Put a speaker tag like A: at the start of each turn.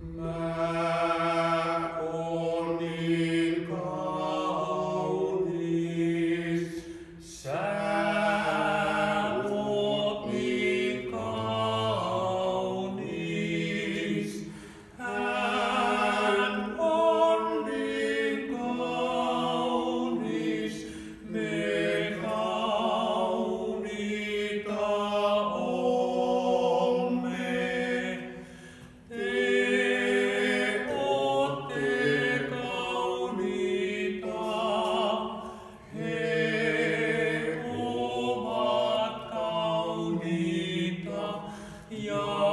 A: Mä ja